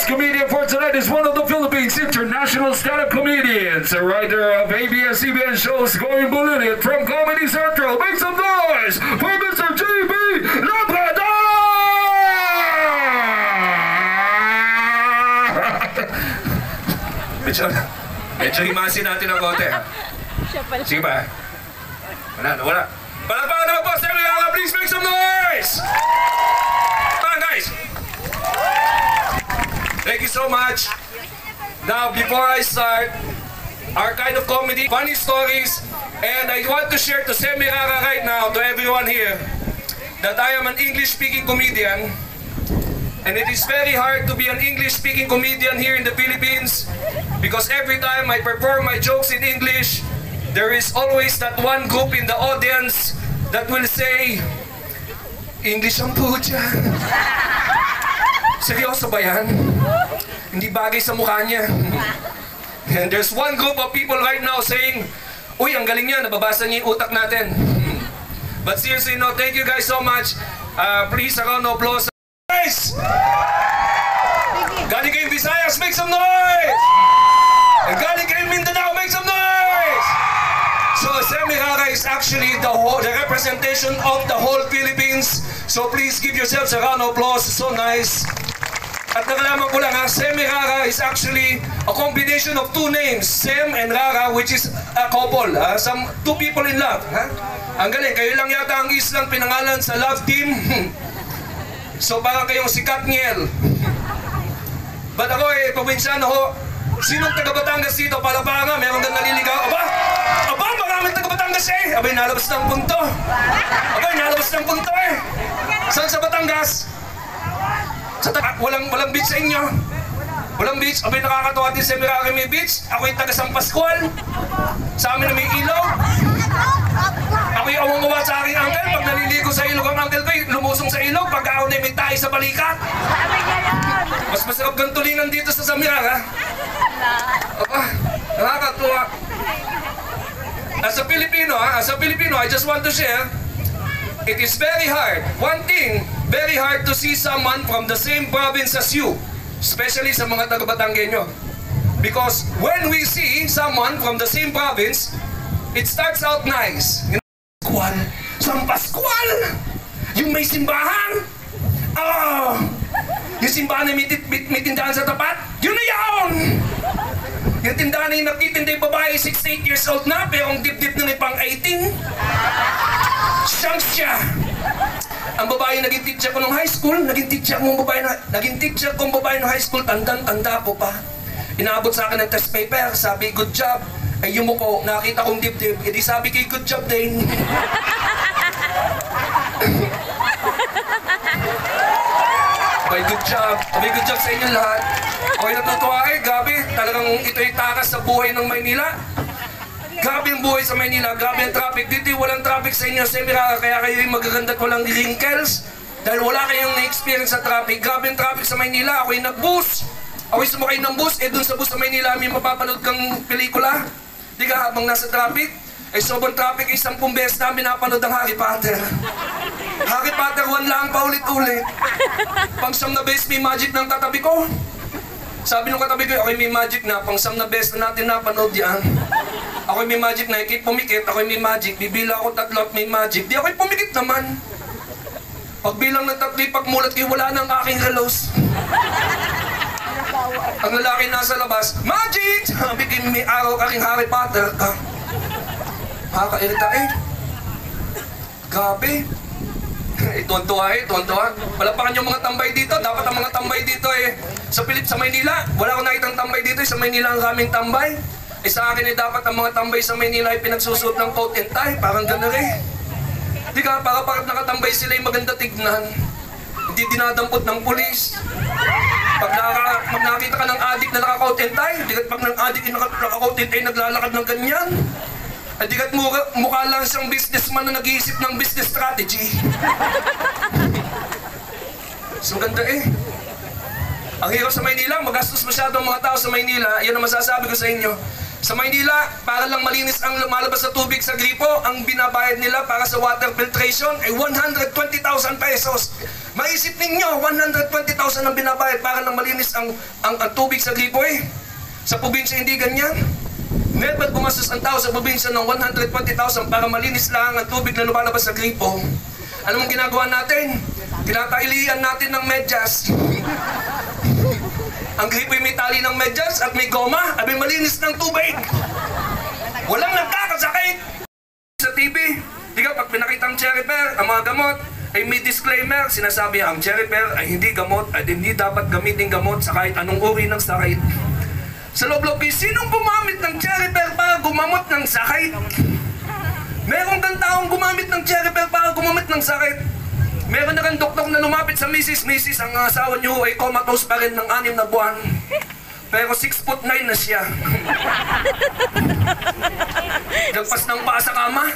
guest comedian for tonight is one of the Philippines' international stand-up comedians, a writer of ABS-CBN shows Going Bulilit from Comedy Central. Make some noise for Mr. JB Labrada! Medyo, medyo himasin natin ang konti. ha? Siya pala. Sige ba? Wala, wala. Palakpakan naman po, Sir Liala, please make some noise! So much. Now, before I start, our kind of comedy, funny stories, and I want to share to Semirara right now, to everyone here, that I am an English-speaking comedian, and it is very hard to be an English-speaking comedian here in the Philippines because every time I perform my jokes in English, there is always that one group in the audience that will say, English ang po dyan. Seryoso ba yan? Hindi bagay sa mukha niya. And there's one group of people right now saying, Uy, ang galing niya, nababasa niya yung utak natin. But seriously, no, thank you guys so much. Uh, please, a round of applause. Guys! Galing kayong Visayas, make some noise! And galing kayong Mindanao, make some noise! So Semirara is actually the whole, the representation of the whole Philippines. So please give yourselves a round of applause. So nice. At nakalaman ko lang ha, Semirara is actually a combination of two names, Sem and Rara, which is a couple. ha? some two people in love. Ha? Ang galing, kayo lang yata ang islang pinangalan sa love team. so parang kayong si Katniel. Ba't ako eh, probinsyano ho? Sinong taga Batangas dito? Palapanga, nga, meron kang naliligaw. Aba! Aba, maraming taga Batangas eh! Abay, nalabas ng punto. Abay, nalabas ng punto eh. Saan sa Batangas? Sa ta- walang, walang beach sa inyo. Walang beach. Abay, nakakatawa din sa Mirari may beach. Ako'y taga San Pascual. Sa amin na may ilaw. Ako'y awang-awa sa aking uncle. Pag naliligo sa ilog ang uncle ko, lumusong sa ilog. Pag ako na may tayo sa balikat. Mas masarap kang tulingan dito sa Samira, ha? Aba, nakakatuwa. As a Filipino, ha? As a Filipino, I just want to share, it is very hard. One thing, very hard to see someone from the same province as you. Especially sa mga taga-Batanggenyo. Because when we see someone from the same province, it starts out nice. You know, Pascual, San Pascual! Yung may simbahan! Oh! Yung simbahan na may, may, may tindahan sa tapat, yun na yun! Yung tindahan na yung nagtitinda yung babae, 68 years old na, pero ang dip-dip na pang 18. Siyang siya! Ang babae naging teacher ko nung high school, naging teacher kong babae na, naging teacher kong babae nung high school, tandang-tanda ko pa. Inaabot sa akin ng test paper, sabi, good job. Ay yung ko, nakita kong dip-dip, edi sabi kay good job din. Okay, good job. Okay, good job sa inyo lahat. Okay, natutuwa kayo. Gabi, talagang ito yung takas sa buhay ng Maynila. Grabe ang buhay sa Maynila. Grabe ang traffic. Dito walang traffic sa inyo. Semira, kaya kayo yung magaganda at walang wrinkles. Dahil wala kayong na-experience sa traffic. Grabe ang traffic sa Maynila. Ako yung nag-bus. Ako yung sumakay ng bus. Eh, dun sa bus sa Maynila, may mapapanood kang pelikula. Di ka habang nasa traffic. Eh, sobrang traffic, isang pong beses namin napanood ang Harry Potter. Harry Potter 1 lang, paulit-ulit. Pang siyam na beses may magic ng katabi ko. Sabi nung katabi ko, okay may magic na, pang siyam na beses na natin napanood yan. Ako may magic na, ikit pumikit, ako may magic, bibila ako tatlo at may magic, di ako'y pumikit naman. Pagbilang ng tatlo, pagmulat kayo, wala nang aking halos. Ang lalaki nasa labas, Magic! Sabi ko, may araw aking Harry Potter ka. Nakakairita eh. Grabe. Eh, tuwan-tuwa eh, tuwan-tuwa. Palapakan yung mga tambay dito. Dapat ang mga tambay dito eh. Sa Pilip, sa Maynila. Wala akong nakitang tambay dito. eh. Sa Maynila ang kaming tambay. Eh sa akin eh, dapat ang mga tambay sa Maynila ay pinagsusuot ng coat and tie. Parang gano'n eh. Di ka, para parang nakatambay sila yung maganda tignan. Hindi dinadampot ng pulis. Pag, naka, pag nakita ka ng adik na naka-coat and tie, di ka pag ng adik naka- naka-coat and tie naglalakad ng ganyan. At di ka't mukha, mukha lang siyang businessman na nag-iisip ng business strategy. so ganda eh. Ang hirap sa Maynila, magastos masyado ang mga tao sa Maynila, yan ang masasabi ko sa inyo. Sa Maynila, para lang malinis ang lumalabas na tubig sa gripo, ang binabayad nila para sa water filtration ay 120,000 pesos. Maisip ninyo, 120,000 ang binabayad para lang malinis ang, ang, ang tubig sa gripo eh. Sa probinsya hindi ganyan. Never gumastos ang tao sa probinsya ng 120,000 para malinis lang ang tubig na lumalabas sa gripo. Alam mong ginagawa natin? Tinatailian natin ng medyas. Ang gripo ay may tali ng medyas at may goma, abi malinis ng tubig. Walang nagkakasakit! Sa TV, di ka pag pinakita ang cherry pear, ang mga gamot, ay may disclaimer, sinasabi ang cherry pear ay hindi gamot at hindi dapat gamitin gamot sa kahit anong uri ng sakit. Sa loob-loob kayo, sinong gumamit ng cherry pear para gumamot ng sakit? Meron kang taong gumamit ng cherry pear para gumamit ng sakit. Meron na kang doktor na lumapit sa misis, misis, ang asawa niyo ay comatose pa rin ng anim na buwan. Pero 6 foot 9 na siya. Lagpas ng paa sa kama.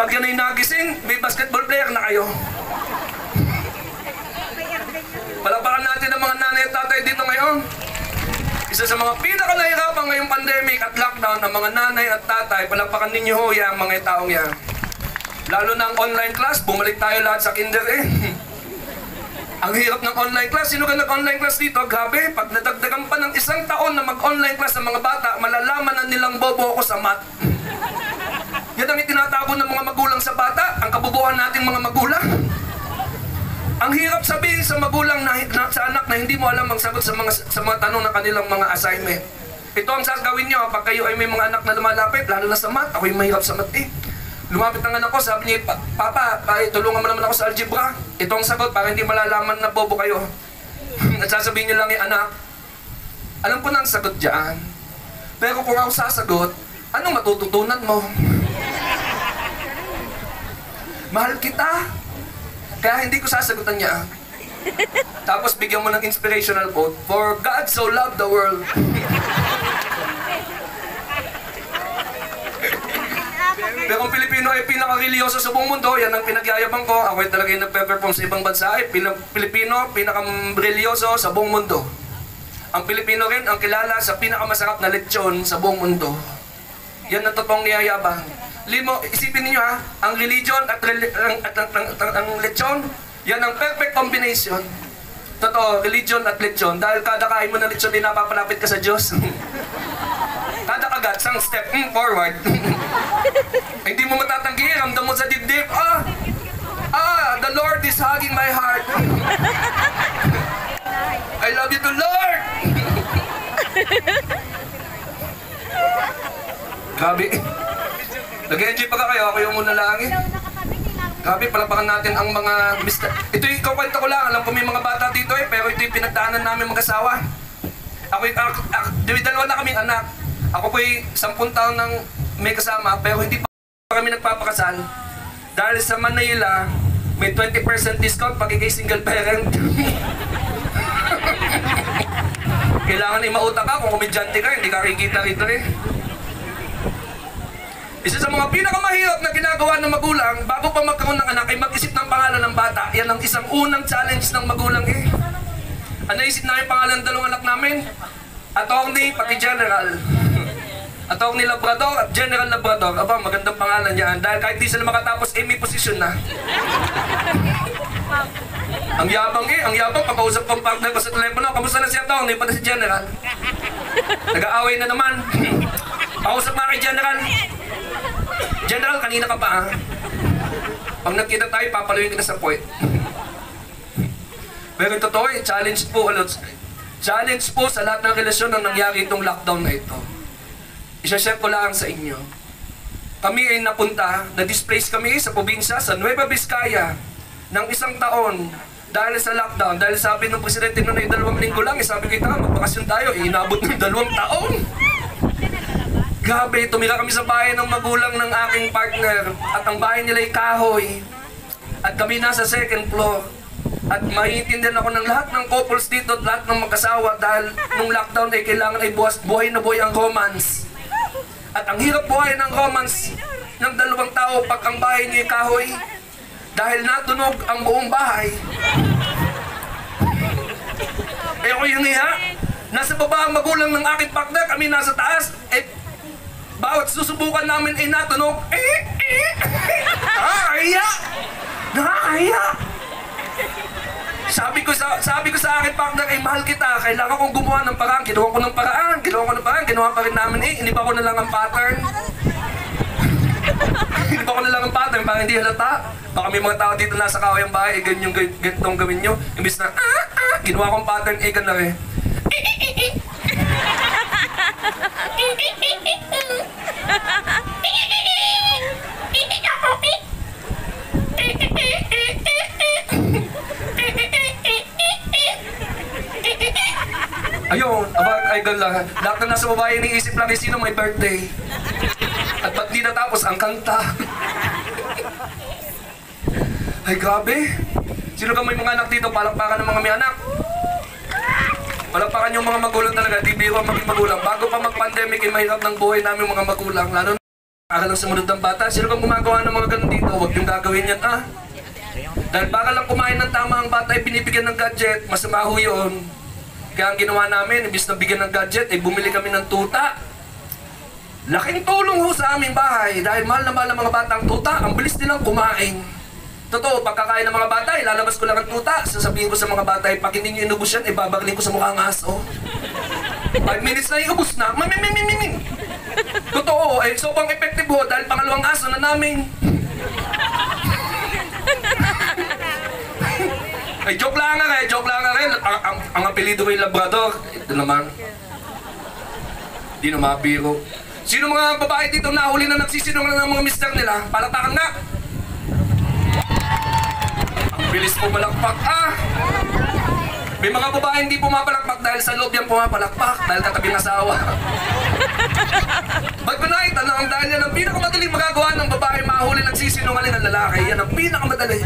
Pag yan ay nagising, may basketball player na kayo. Palapakan natin ang mga nanay at tatay dito ngayon. Isa sa mga pinakanahirapan ngayong pandemic at lockdown ng mga nanay at tatay, palapakan ninyo ho yan, mga taong yan. Lalo ang online class, bumalik tayo lahat sa kinder eh. Ang hirap ng online class. Sino ka nag-online class dito? Grabe, pag nadagdagan pa ng isang taon na mag-online class ng mga bata, malalaman na nilang bobo ako sa math. Yan ang itinatago ng mga magulang sa bata, ang kabubuhan nating mga magulang. Ang hirap sabihin sa magulang na, na sa anak na hindi mo alam ang sagot sa mga sa mga tanong ng kanilang mga assignment. Ito ang sasagawin nyo pag kayo ay may mga anak na lumalapit, lalo na sa math. Ako yung mahirap sa math eh. Lumapit ang anak ko, sabi niya, "Pa- Papa, pa, tulungan mo naman ako sa algebra. Ito ang sagot para hindi malalaman na bobo kayo. At sasabihin niyo lang eh, anak, alam ko na ang sagot dyan. Pero kung ako sasagot, anong matututunan mo? Mahal kita. Kaya hindi ko sasagutan niya. Tapos bigyan mo ng inspirational quote, For God so loved the world. Pero kung Pilipino ay pinaka-religyoso sa buong mundo, yan ang pinagyayabang ko. Ako ay talaga yung nagpe-perform sa ibang bansa. Ay, Pil- Pilipino, pinaka-religyoso sa buong mundo. Ang Pilipino rin ang kilala sa pinakamasarap na lechon sa buong mundo. Yan ang totoong niyayabang. Limo, isipin niyo ha, ang religion at, reli- ang, at, ang, ang, ang, ang lechon, yan ang perfect combination. Totoo, religion at lechon. Dahil kada kain mo ng lechon, napapalapit ka sa Diyos. kada kagat, sang step mm, forward. Hindi mo matatanggi, ramdam mo sa dibdib, ah, ah, the Lord is hugging my heart. I love you to Lord! Grabe. Nag-enjoy pa ka kayo, ako yung muna lang eh. Grabe, palapakan natin ang mga Mr. Ito yung kwento ko lang, alam ko may mga bata dito eh, pero ito yung pinagdaanan namin mag-asawa. Ako yung, ako, ako, dalawa na kaming anak. Ako po yung sampung taon ng may kasama, pero hindi pa kami nagpapakasal. Dahil sa Manila, may 20% discount pag ikay single parent. Kailangan ay mauta ka kung komedyante ka, hindi ka kikita rito eh. Isa sa mga pinakamahirap na ginagawa ng magulang bago pa magkaroon ng anak ay mag-isip ng pangalan ng bata. Yan ang isang unang challenge ng magulang eh. Ano isip namin pangalan ng dalawang anak namin? Attorney, pati General. Attorney Labrador at General Labrador. Aba, magandang pangalan yan. Dahil kahit di sila makatapos, eh may posisyon na. ang yabang eh, ang yabang. Pagkausap ko ang partner ko sa telepono, kamusta na si Attorney, pati si General. Nag-aaway na naman. Pausap nga kay General. General, kanina ka pa ha? Pag nagkita tayo, papaluin kita sa puwet. Pero totoo eh, challenge po, ano, challenge po sa lahat ng relasyon na nangyari itong lockdown na ito. Isa-share ko lang sa inyo. Kami ay napunta, na-displace kami sa probinsya, sa Nueva Vizcaya, ng isang taon dahil sa lockdown. Dahil sabi ng presidente noon dalawang linggo lang, eh, sabi ko, ita, magbakasyon tayo, eh, inabot ng dalawang taon. Grabe, tumira kami sa bahay ng magulang ng aking partner at ang bahay nila ay kahoy. At kami nasa second floor. At maiintindihan ako ng lahat ng couples dito at lahat ng mag-asawa dahil nung lockdown ay kailangan ay buwas, buhay na buhay ang romance. At ang hirap buhay ng romance ng dalawang tao pag ang bahay ay kahoy. Dahil natunog ang buong bahay. Eh ako yun nga, nasa baba ang magulang ng aking partner, kami nasa taas, eh bawat susubukan namin ay natunog, eh, eh, nakakaya, nakakaya. Sabi ko sa sabi ko sa akin partner, eh mahal kita, kailangan kong gumawa ng paraan. Ginawa ko ng paraan, ginawa ko ng paraan, ginawa pa rin namin eh. Iniba ko na lang ang pattern. Iniba ko na lang ang pattern para hindi halata. Baka may mga tao dito nasa kawayang bahay, eh, ganyan, gan- ganitong gawin nyo. Imbis na, ah, ah, ginawa kong pattern, eh, ganda eh. Ayun, about idol lang. Lahat na nasa babae iniisip lang eh, sino may birthday. At ba't di natapos ang kanta? Ay, grabe. Sino ka may mga anak dito? Palakpakan ng mga may anak. Palakpakan yung mga magulang talaga. Di biro ang maging magulang. Bago pa mag-pandemic, eh, mahirap ng buhay namin mga magulang. Lalo na para lang sumunod ng bata. Sino kang gumagawa ng mga ganun dito? Huwag yung gagawin yan, ah. Dahil para lang kumain ng tama ang bata ay binibigyan ng gadget, masama ho yun. Kaya ang ginawa namin, imbis na bigyan ng gadget, ay bumili kami ng tuta. Laking tulong ho sa aming bahay dahil mahal na mahal ng mga bata ang tuta, ang bilis nilang kumain. Totoo, pagkakain ng mga bata, ilalabas ko lang ang tuta. Sasabihin ko sa mga bata, pag hindi nyo inubos yan, ibabaglin ko sa mukha ng aso. Five minutes na iubos na, mamimimimimim. Totoo, eh, sobrang effective ho dahil pangalawang aso na namin. Ay, joke lang nga eh, joke lang nga rin. Ang, ang, ang apelido ko yung Labrador. Ito naman. Di na mabiro. Sino mga babae dito nahuli na nagsisinungaling ng mga mister nila? Palatakan nga. Ang bilis po malakpak. Ah! May mga babae hindi pumapalakpak dahil sa loob yan pumapalakpak dahil katabi ng asawa. Ba't ko nakita na ang dahil yan ang pinakamadaling magagawa ng babae mahuli nagsisinungaling ng lalaki. Yan ang pinakamadali.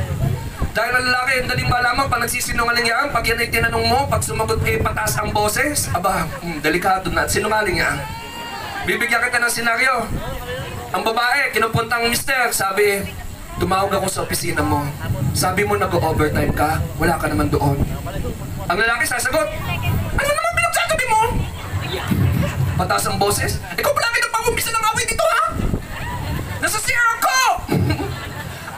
Dahil ang lalaki, ang daling malaman pag nagsisinungaling yan, pag yan ay tinanong mo, pag sumagot eh pataas ang boses, aba, hmm, delikado na at sinungaling yan. Bibigyan kita ng senaryo. Ang babae, kinupunta ang mister, sabi, tumawag ako sa opisina mo. Sabi mo nag-overtime ka, wala ka naman doon. Ang lalaki sasagot, ano naman pinagsasabi mo? Pataas ang boses, ikaw palagi nagpang-umpisa ng away dito ha? Nasa CR ko!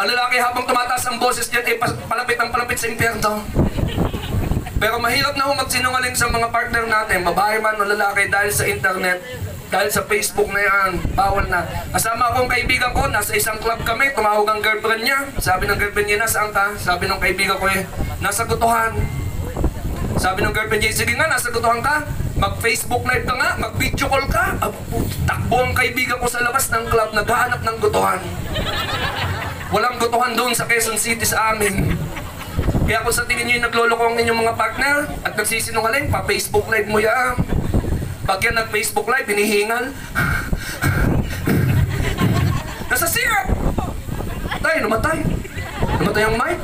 Ang lalaki habang tumataas ang boses niyan, eh pas- palapit ang palapit sa impyerno. Pero mahirap na magsinungaling sa mga partner natin, babae man o lalaki, dahil sa internet, dahil sa Facebook na yan, bawal na. Kasama akong kaibigan ko, nasa isang club kami, tumawag ang girlfriend niya. Sabi ng girlfriend niya, nasaan ka? Sabi ng kaibigan ko eh, nasa gutuhan. Sabi ng girlfriend niya, sige nga, nasa gutuhan ka. Mag-Facebook live ka nga, mag-video call ka. Takbo ang kaibigan ko sa labas ng club, naghahanap ng gutuhan. Walang gutuhan doon sa Quezon City sa amin. Kaya kung sa tingin nyo yung nagloloko ang inyong mga partner at nagsisinungaling, pa-Facebook live mo yan. Pag yan nag-Facebook live, hinihingal. Nasa syrup! Tay, namatay. Namatay ang mic.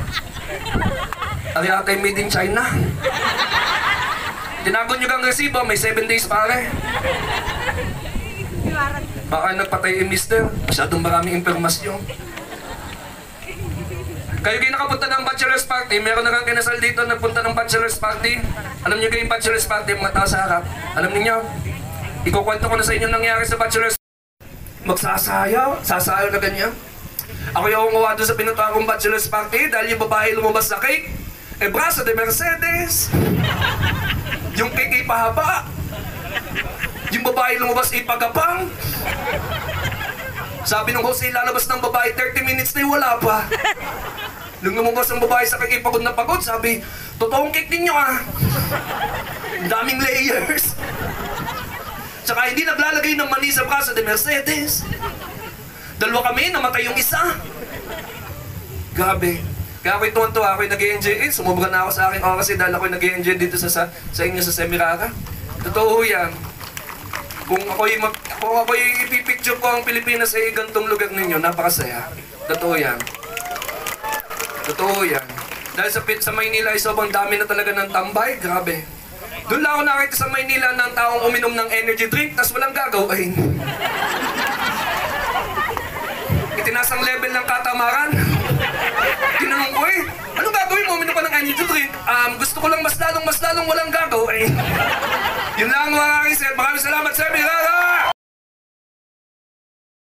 Ari atay made in China. Tinago nyo kang resibo, may 7 days pare. Baka nagpatay yung mister. Masyadong maraming impormasyon. Kayo kayo nakapunta ng bachelor's party, meron na kang kinasal dito nagpunta ng bachelor's party. Alam niyo kayo yung bachelor's party, mga tao sa harap. Alam niyo, ikukwento ko na sa inyo nangyari sa bachelor's Magsasayaw, sasayaw na ganyan. Ako yung gumawa doon sa pinuntahan kong bachelor's party dahil yung babae lumabas sa cake, eh braso de Mercedes. Yung cake ay. Yung babae lumabas ay. Sabi ng host, ilalabas ng babae 30 minutes na wala pa. Nung lumabas ang babae sa cake, pagod na pagod, sabi, totoong cake ninyo ah. Daming layers. Tsaka hindi naglalagay ng mani sa braso de Mercedes. Dalawa kami, namatay yung isa. Grabe. Kaya ako'y tuwan-tuwa, ako'y nag-enjoy. Eh, sumubra na ako sa aking oras eh, dahil ako'y nag-enjoy dito sa, sa, sa inyo sa Semirara. Totoo yan. Kung ako'y, mag, kung ako'y ipipicture ko ang Pilipinas sa gantong lugar ninyo, napakasaya. Totoo yan. Totoo yan. Dahil sa, sa Maynila ay sobrang dami na talaga ng tambay. Grabe. Doon lang ako nakita sa Maynila ng taong uminom ng energy drink tas walang gagawin. Itinaas ang level ng katamaran. Tinanong ko eh, anong gagawin mo? Uminom ka ng energy drink? Um, gusto ko lang mas lalong mas lalong walang gagawin. Yun lang mga aking. Maraming salamat sir. Mirara!